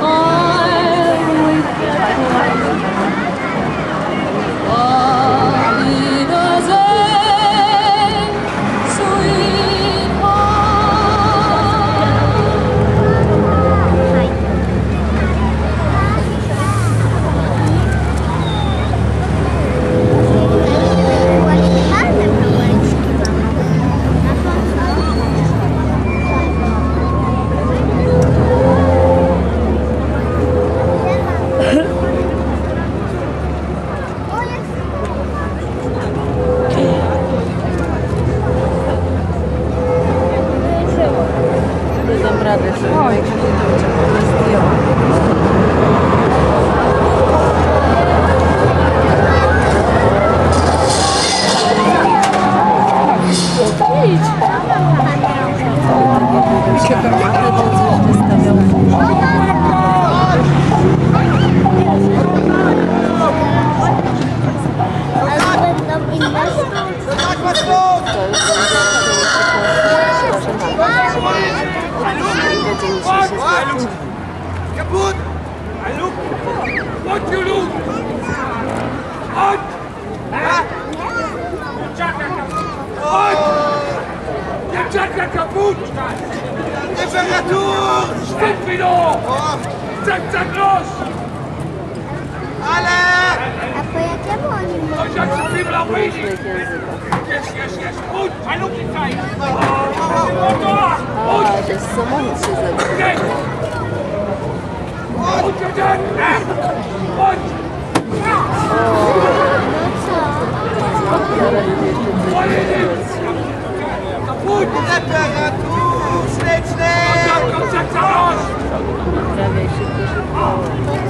I always get Kaputt! Hallo! Und Julu! Und! Ja? Jacka kaputt! Und! Der Jacka kaputt! Temperatur! Stimmt wieder! Zack, zack, los! Alle! A po jakiemu oni mówią? Und jetzt sind wir auf Wien! Różnych językach. Yes, yes, yes! Hallo, die Zeit! Und da! Und! A, jakiś samochód się zepsuł. Schnell, schnell! Prawie szybko, szybko.